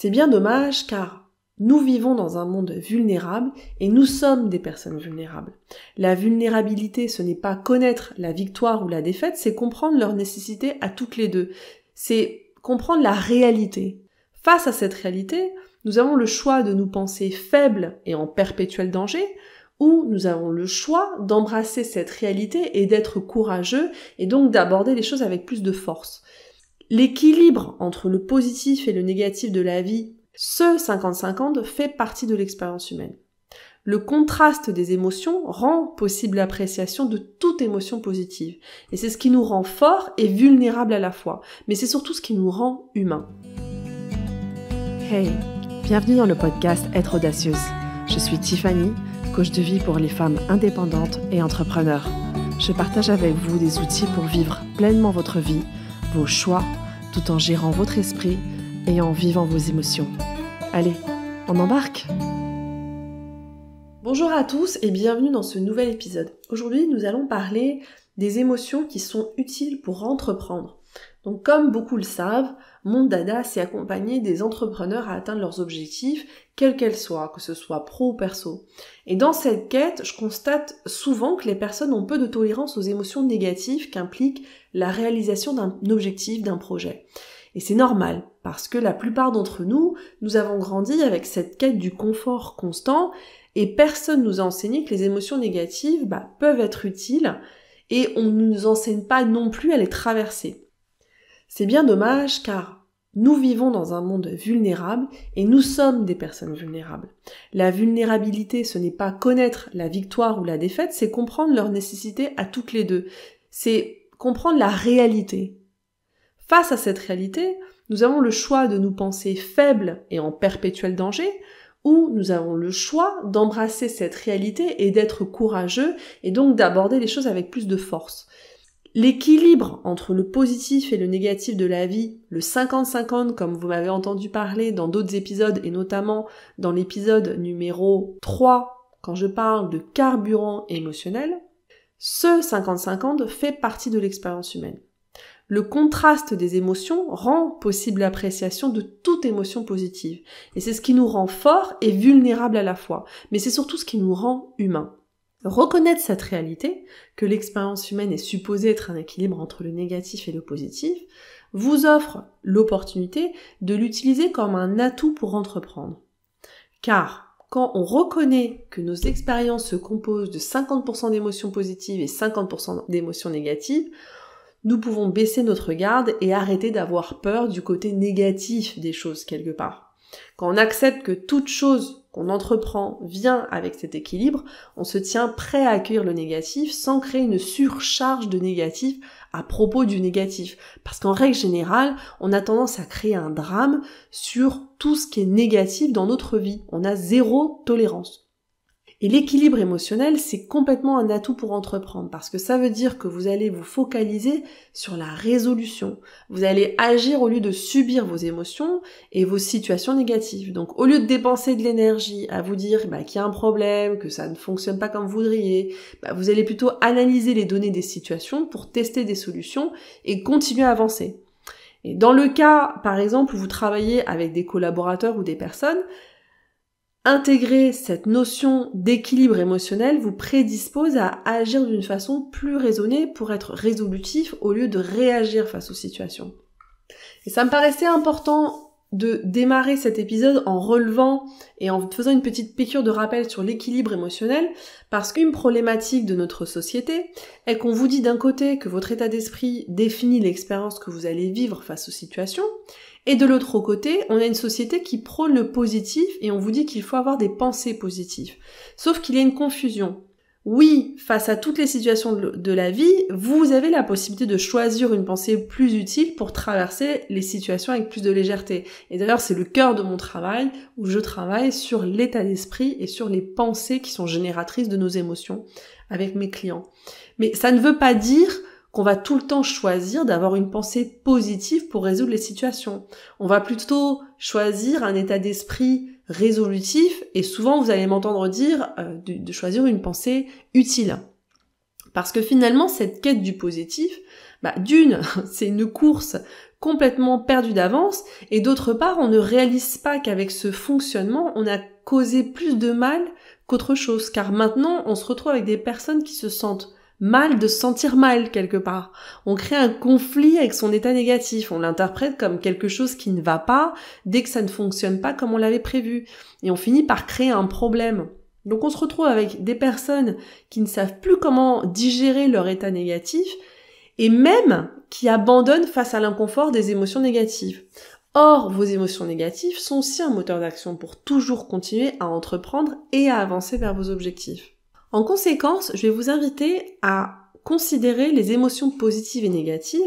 C'est bien dommage car nous vivons dans un monde vulnérable et nous sommes des personnes vulnérables. La vulnérabilité, ce n'est pas connaître la victoire ou la défaite, c'est comprendre leur nécessité à toutes les deux. C'est comprendre la réalité. Face à cette réalité, nous avons le choix de nous penser faibles et en perpétuel danger, ou nous avons le choix d'embrasser cette réalité et d'être courageux et donc d'aborder les choses avec plus de force. L'équilibre entre le positif et le négatif de la vie ce 50-50 fait partie de l'expérience humaine. Le contraste des émotions rend possible l'appréciation de toute émotion positive. Et c'est ce qui nous rend forts et vulnérables à la fois. Mais c'est surtout ce qui nous rend humains. Hey, bienvenue dans le podcast Être audacieuse. Je suis Tiffany, coach de vie pour les femmes indépendantes et entrepreneurs. Je partage avec vous des outils pour vivre pleinement votre vie, vos choix, tout en gérant votre esprit et en vivant vos émotions. Allez, on embarque Bonjour à tous et bienvenue dans ce nouvel épisode. Aujourd'hui, nous allons parler des émotions qui sont utiles pour entreprendre. Donc comme beaucoup le savent, mon dada s'est accompagné des entrepreneurs à atteindre leurs objectifs, quels qu'elles soient, que ce soit pro ou perso. Et dans cette quête, je constate souvent que les personnes ont peu de tolérance aux émotions négatives qu'implique la réalisation d'un objectif, d'un projet. Et c'est normal, parce que la plupart d'entre nous, nous avons grandi avec cette quête du confort constant, et personne nous a enseigné que les émotions négatives bah, peuvent être utiles, et on ne nous enseigne pas non plus à les traverser. C'est bien dommage car nous vivons dans un monde vulnérable et nous sommes des personnes vulnérables. La vulnérabilité, ce n'est pas connaître la victoire ou la défaite, c'est comprendre leur nécessité à toutes les deux. C'est comprendre la réalité. Face à cette réalité, nous avons le choix de nous penser faibles et en perpétuel danger, ou nous avons le choix d'embrasser cette réalité et d'être courageux et donc d'aborder les choses avec plus de force. L'équilibre entre le positif et le négatif de la vie, le 50-50 comme vous m'avez entendu parler dans d'autres épisodes et notamment dans l'épisode numéro 3 quand je parle de carburant émotionnel, ce 50-50 fait partie de l'expérience humaine. Le contraste des émotions rend possible l'appréciation de toute émotion positive. Et c'est ce qui nous rend forts et vulnérables à la fois. Mais c'est surtout ce qui nous rend humains. Reconnaître cette réalité, que l'expérience humaine est supposée être un équilibre entre le négatif et le positif, vous offre l'opportunité de l'utiliser comme un atout pour entreprendre. Car quand on reconnaît que nos expériences se composent de 50% d'émotions positives et 50% d'émotions négatives, nous pouvons baisser notre garde et arrêter d'avoir peur du côté négatif des choses quelque part. Quand on accepte que toute chose qu'on entreprend vient avec cet équilibre, on se tient prêt à accueillir le négatif sans créer une surcharge de négatif à propos du négatif. Parce qu'en règle générale, on a tendance à créer un drame sur tout ce qui est négatif dans notre vie. On a zéro tolérance. Et l'équilibre émotionnel, c'est complètement un atout pour entreprendre parce que ça veut dire que vous allez vous focaliser sur la résolution. Vous allez agir au lieu de subir vos émotions et vos situations négatives. Donc au lieu de dépenser de l'énergie à vous dire bah, qu'il y a un problème, que ça ne fonctionne pas comme vous voudriez, bah, vous allez plutôt analyser les données des situations pour tester des solutions et continuer à avancer. Et dans le cas, par exemple, où vous travaillez avec des collaborateurs ou des personnes, Intégrer cette notion d'équilibre émotionnel vous prédispose à agir d'une façon plus raisonnée pour être résolutif au lieu de réagir face aux situations. Et ça me paraissait important de démarrer cet épisode en relevant et en faisant une petite piqûre de rappel sur l'équilibre émotionnel, parce qu'une problématique de notre société est qu'on vous dit d'un côté que votre état d'esprit définit l'expérience que vous allez vivre face aux situations, et de l'autre côté, on a une société qui prône le positif et on vous dit qu'il faut avoir des pensées positives. Sauf qu'il y a une confusion. Oui, face à toutes les situations de la vie, vous avez la possibilité de choisir une pensée plus utile pour traverser les situations avec plus de légèreté. Et d'ailleurs, c'est le cœur de mon travail où je travaille sur l'état d'esprit et sur les pensées qui sont génératrices de nos émotions avec mes clients. Mais ça ne veut pas dire qu'on va tout le temps choisir d'avoir une pensée positive pour résoudre les situations. On va plutôt choisir un état d'esprit résolutif et souvent vous allez m'entendre dire euh, de, choisir une pensée utile. Parce que finalement cette quête du positif, bah, d'une, c'est une course complètement perdu d'avance et d'autre part, on ne réalise pas qu'avec ce fonctionnement, on a causé plus de mal qu'autre chose car maintenant, on se retrouve avec des personnes qui se sentent mal de se sentir mal quelque part. On crée un conflit avec son état négatif, on l'interprète comme quelque chose qui ne va pas dès que ça ne fonctionne pas comme on l'avait prévu et on finit par créer un problème. Donc on se retrouve avec des personnes qui ne savent plus comment digérer leur état négatif et même qui abandonnent face à l'inconfort des émotions négatives. Or, vos émotions négatives sont aussi un moteur d'action pour toujours continuer à entreprendre et à avancer vers vos objectifs. En conséquence, je vais vous inviter à considérer les émotions positives et négatives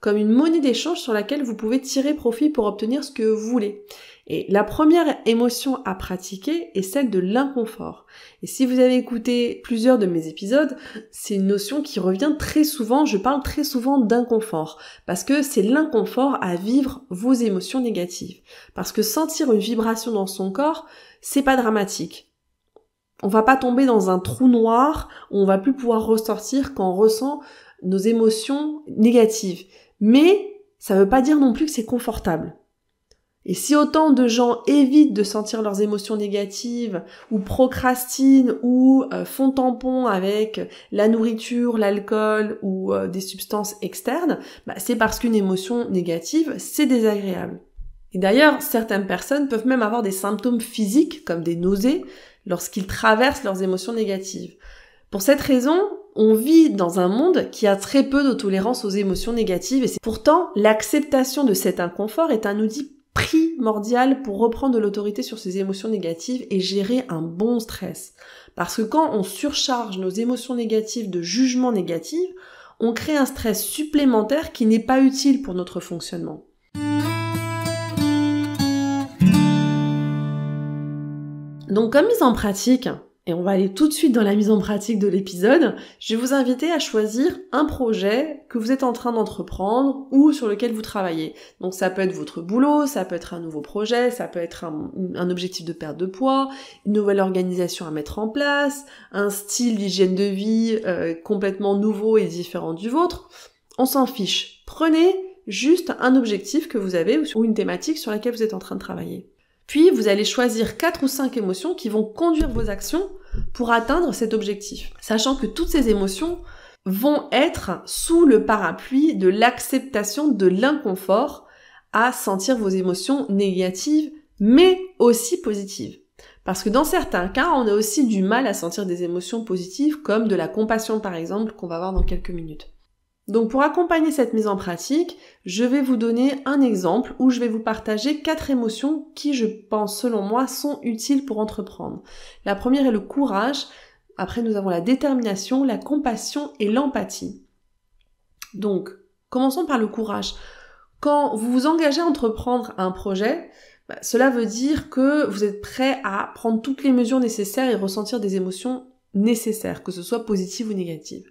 comme une monnaie d'échange sur laquelle vous pouvez tirer profit pour obtenir ce que vous voulez. Et la première émotion à pratiquer est celle de l'inconfort. Et si vous avez écouté plusieurs de mes épisodes, c'est une notion qui revient très souvent, je parle très souvent d'inconfort, parce que c'est l'inconfort à vivre vos émotions négatives. Parce que sentir une vibration dans son corps, c'est pas dramatique. On va pas tomber dans un trou noir où on va plus pouvoir ressortir quand on ressent nos émotions négatives. Mais ça veut pas dire non plus que c'est confortable. Et si autant de gens évitent de sentir leurs émotions négatives, ou procrastinent, ou euh, font tampon avec la nourriture, l'alcool ou euh, des substances externes, bah, c'est parce qu'une émotion négative, c'est désagréable. Et d'ailleurs, certaines personnes peuvent même avoir des symptômes physiques, comme des nausées, lorsqu'ils traversent leurs émotions négatives. Pour cette raison, on vit dans un monde qui a très peu de tolérance aux émotions négatives et pourtant l'acceptation de cet inconfort est un outil primordial pour reprendre de l'autorité sur ses émotions négatives et gérer un bon stress. Parce que quand on surcharge nos émotions négatives de jugements négatifs, on crée un stress supplémentaire qui n'est pas utile pour notre fonctionnement. Donc comme mise en pratique, et on va aller tout de suite dans la mise en pratique de l'épisode, je vais vous inviter à choisir un projet que vous êtes en train d'entreprendre ou sur lequel vous travaillez. Donc ça peut être votre boulot, ça peut être un nouveau projet, ça peut être un, objectif de perte de poids, une nouvelle organisation à mettre en place, un style d'hygiène de vie euh, complètement nouveau et différent du vôtre. On s'en fiche. Prenez juste un objectif que vous avez ou une thématique sur laquelle vous êtes en train de travailler. Puis vous allez choisir quatre ou cinq émotions qui vont conduire vos actions pour atteindre cet objectif. Sachant que toutes ces émotions vont être sous le parapluie de l'acceptation de l'inconfort à sentir vos émotions négatives, mais aussi positives. Parce que dans certains cas, on a aussi du mal à sentir des émotions positives, comme de la compassion par exemple, qu'on va voir dans quelques minutes. Donc pour accompagner cette mise en pratique, je vais vous donner un exemple où je vais vous partager quatre émotions qui, je pense, selon moi, sont utiles pour entreprendre. La première est le courage. Après, nous avons la détermination, la compassion et l'empathie. Donc, commençons par le courage. Quand vous vous engagez à entreprendre un projet, bah, cela veut dire que vous êtes prêt à prendre toutes les mesures nécessaires et ressentir des émotions nécessaires, que ce soit positives ou négatives.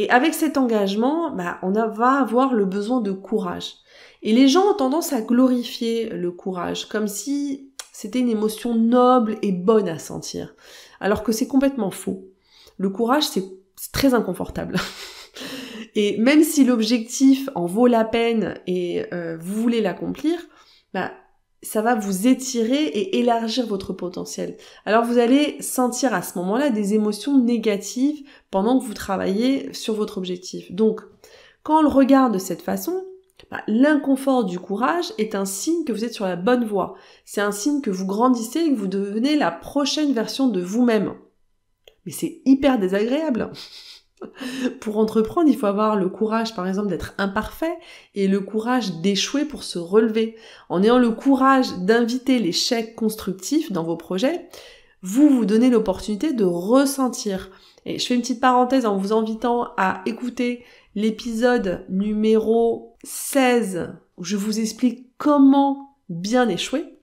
Et avec cet engagement, bah, on va avoir le besoin de courage. Et les gens ont tendance à glorifier le courage, comme si c'était une émotion noble et bonne à sentir. Alors que c'est complètement faux. Le courage, c'est très inconfortable. et même si l'objectif en vaut la peine et euh, vous voulez l'accomplir, bah, ça va vous étirer et élargir votre potentiel. Alors vous allez sentir à ce moment-là des émotions négatives pendant que vous travaillez sur votre objectif. Donc, quand on le regarde de cette façon, bah, l'inconfort du courage est un signe que vous êtes sur la bonne voie. C'est un signe que vous grandissez et que vous devenez la prochaine version de vous-même. Mais c'est hyper désagréable. Pour entreprendre, il faut avoir le courage, par exemple, d'être imparfait et le courage d'échouer pour se relever. En ayant le courage d'inviter l'échec constructif dans vos projets, vous vous donnez l'opportunité de ressentir. Et je fais une petite parenthèse en vous invitant à écouter l'épisode numéro 16 où je vous explique comment bien échouer.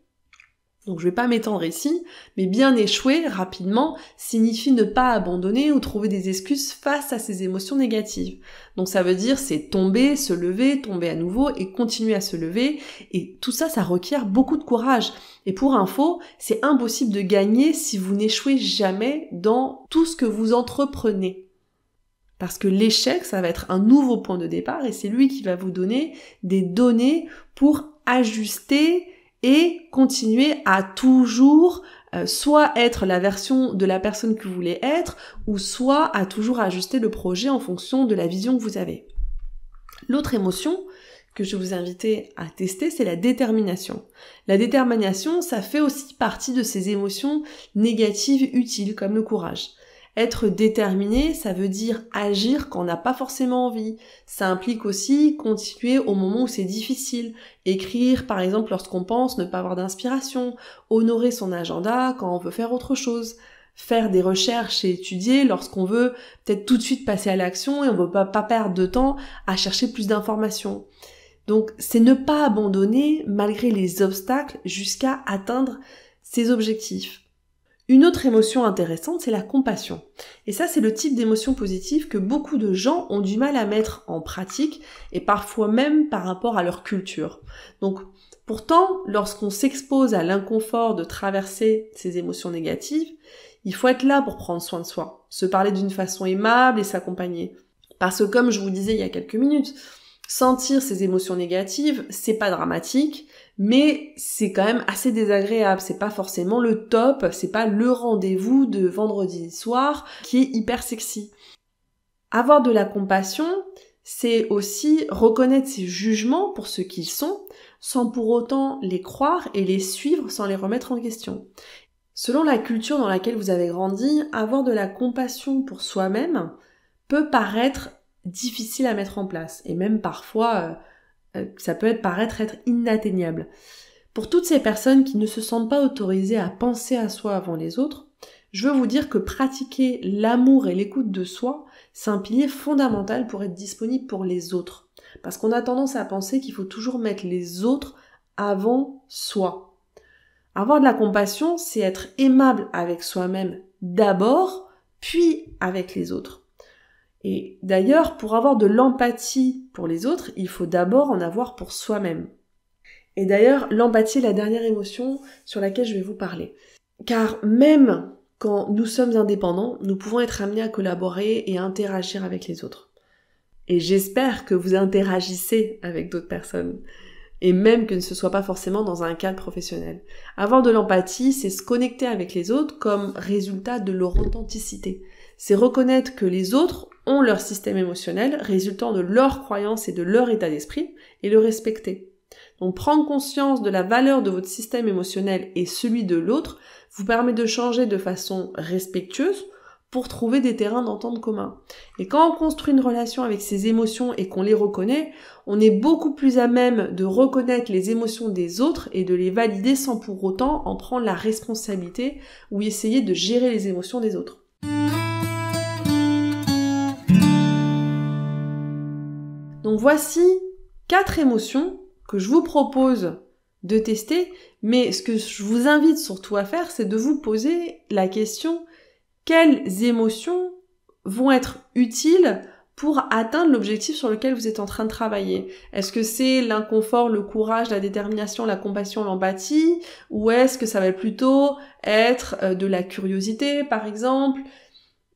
Donc je vais pas m'étendre ici, mais bien échouer rapidement signifie ne pas abandonner ou trouver des excuses face à ces émotions négatives. Donc ça veut dire c'est tomber, se lever, tomber à nouveau et continuer à se lever. Et tout ça, ça requiert beaucoup de courage. Et pour info, c'est impossible de gagner si vous n'échouez jamais dans tout ce que vous entreprenez. Parce que l'échec, ça va être un nouveau point de départ et c'est lui qui va vous donner des données pour ajuster et continuer à toujours euh, soit être la version de la personne que vous voulez être, ou soit à toujours ajuster le projet en fonction de la vision que vous avez. L'autre émotion que je vous inviter à tester, c'est la détermination. La détermination, ça fait aussi partie de ces émotions négatives utiles, comme le courage. Être déterminé, ça veut dire agir quand on n'a pas forcément envie. Ça implique aussi continuer au moment où c'est difficile. Écrire, par exemple, lorsqu'on pense ne pas avoir d'inspiration. Honorer son agenda quand on veut faire autre chose. Faire des recherches et étudier lorsqu'on veut peut-être tout de suite passer à l'action et on veut pas, pas perdre de temps à chercher plus d'informations. Donc, c'est ne pas abandonner malgré les obstacles jusqu'à atteindre ses objectifs. Une autre émotion intéressante, c'est la compassion. Et ça, c'est le type d'émotion positive que beaucoup de gens ont du mal à mettre en pratique et parfois même par rapport à leur culture. Donc, pourtant, lorsqu'on s'expose à l'inconfort de traverser ces émotions négatives, il faut être là pour prendre soin de soi, se parler d'une façon aimable et s'accompagner. Parce que comme je vous disais il y a quelques minutes, sentir ces émotions négatives, c'est pas dramatique, mais c'est quand même assez désagréable. C'est pas forcément le top, c'est pas le rendez-vous de vendredi soir qui est hyper sexy. Avoir de la compassion, c'est aussi reconnaître ses jugements pour ce qu'ils sont, sans pour autant les croire et les suivre sans les remettre en question. Selon la culture dans laquelle vous avez grandi, avoir de la compassion pour soi-même peut paraître difficile à mettre en place et même parfois euh, ça peut paraître être inatteignable. Pour toutes ces personnes qui ne se sentent pas autorisées à penser à soi avant les autres, je veux vous dire que pratiquer l'amour et l'écoute de soi, c'est un pilier fondamental pour être disponible pour les autres. Parce qu'on a tendance à penser qu'il faut toujours mettre les autres avant soi. Avoir de la compassion, c'est être aimable avec soi-même d'abord, puis avec les autres. Et d'ailleurs, pour avoir de l'empathie pour les autres, il faut d'abord en avoir pour soi-même. Et d'ailleurs, l'empathie est la dernière émotion sur laquelle je vais vous parler. Car même quand nous sommes indépendants, nous pouvons être amenés à collaborer et à interagir avec les autres. Et j'espère que vous interagissez avec d'autres personnes. Et même que ce ne soit pas forcément dans un cadre professionnel. Avoir de l'empathie, c'est se connecter avec les autres comme résultat de leur authenticité. C'est reconnaître que les autres ont leur système émotionnel résultant de leurs croyances et de leur état d'esprit et le respecter. Donc prendre conscience de la valeur de votre système émotionnel et celui de l'autre vous permet de changer de façon respectueuse pour trouver des terrains d'entente communs. Et quand on construit une relation avec ses émotions et qu'on les reconnaît, on est beaucoup plus à même de reconnaître les émotions des autres et de les valider sans pour autant en prendre la responsabilité ou essayer de gérer les émotions des autres. Donc voici quatre émotions que je vous propose de tester, mais ce que je vous invite surtout à faire, c'est de vous poser la question quelles émotions vont être utiles pour atteindre l'objectif sur lequel vous êtes en train de travailler? Est-ce que c'est l'inconfort, le courage, la détermination, la compassion, l'empathie? Ou est-ce que ça va plutôt être euh, de la curiosité, par exemple?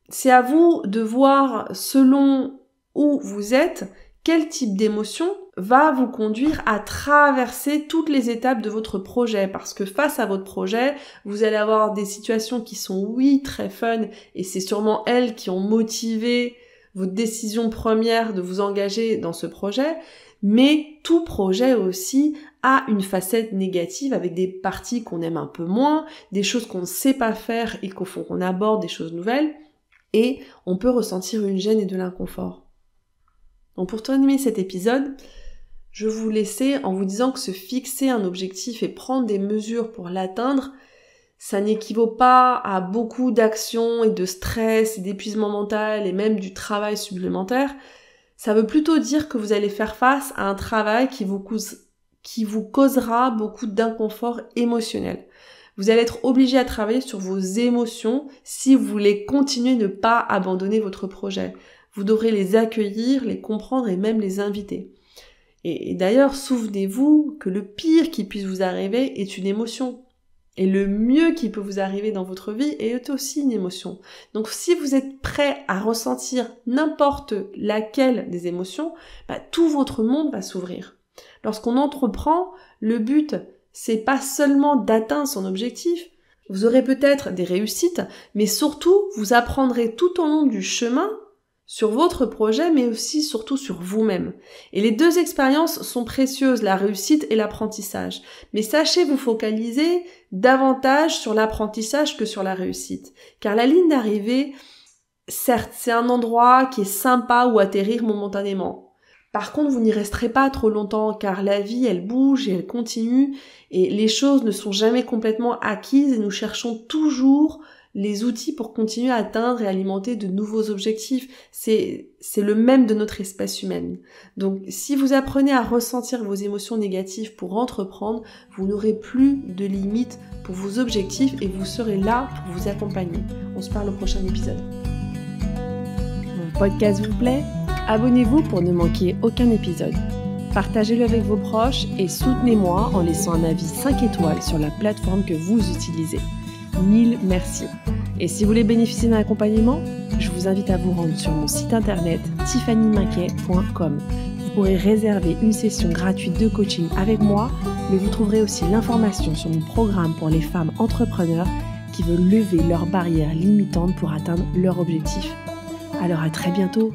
C'est à vous de voir selon où vous êtes quel type d'émotion va vous conduire à traverser toutes les étapes de votre projet? Parce que face à votre projet, vous allez avoir des situations qui sont oui très fun et c'est sûrement elles qui ont motivé votre décision première de vous engager dans ce projet, mais tout projet aussi a une facette négative avec des parties qu'on aime un peu moins, des choses qu'on ne sait pas faire et qu'au fond qu'on aborde des choses nouvelles. Et on peut ressentir une gêne et de l'inconfort. Donc pour terminer cet épisode, je vous laisser en vous disant que se fixer un objectif et prendre des mesures pour l'atteindre, ça n'équivaut pas à beaucoup d'actions et de stress et d'épuisement mental et même du travail supplémentaire. Ça veut plutôt dire que vous allez faire face à un travail qui vous, qui vous causera beaucoup d'inconfort émotionnel. Vous allez être obligé à travailler sur vos émotions si vous voulez continuer de ne pas abandonner votre projet. Vous devrez les accueillir, les comprendre et même les inviter. Et, d'ailleurs, souvenez-vous que le pire qui puisse vous arriver est une émotion. Et le mieux qui peut vous arriver dans votre vie est aussi une émotion. Donc si vous êtes prêt à ressentir n'importe laquelle des émotions, bah, tout votre monde va s'ouvrir. Lorsqu'on entreprend, le but, c'est pas seulement d'atteindre son objectif. Vous aurez peut-être des réussites, mais surtout, vous apprendrez tout au long du chemin sur votre projet, mais aussi surtout sur vous-même. Et les deux expériences sont précieuses, la réussite et l'apprentissage. Mais sachez vous focaliser davantage sur l'apprentissage que sur la réussite. Car la ligne d'arrivée, certes, c'est un endroit qui est sympa où atterrir momentanément. Par contre, vous n'y resterez pas trop longtemps car la vie, elle bouge et elle continue et les choses ne sont jamais complètement acquises et nous cherchons toujours les outils pour continuer à atteindre et alimenter de nouveaux objectifs. C'est, le même de notre espèce humaine. Donc, si vous apprenez à ressentir vos émotions négatives pour entreprendre, vous n'aurez plus de limites pour vos objectifs et vous serez là pour vous accompagner. On se parle au prochain épisode. Mon podcast vous plaît? Abonnez-vous pour ne manquer aucun épisode. Partagez-le avec vos proches et soutenez-moi en laissant un avis 5 étoiles sur la plateforme que vous utilisez mille merci. Et si vous voulez bénéficier d'un accompagnement, je vous invite à vous rendre sur mon site internet tiffanymaquet.com. Vous pourrez réserver une session gratuite de coaching avec moi, mais vous trouverez aussi l'information sur mon programme pour les femmes entrepreneurs qui veulent lever leurs barrières limitantes pour atteindre leur objectif. Alors à très bientôt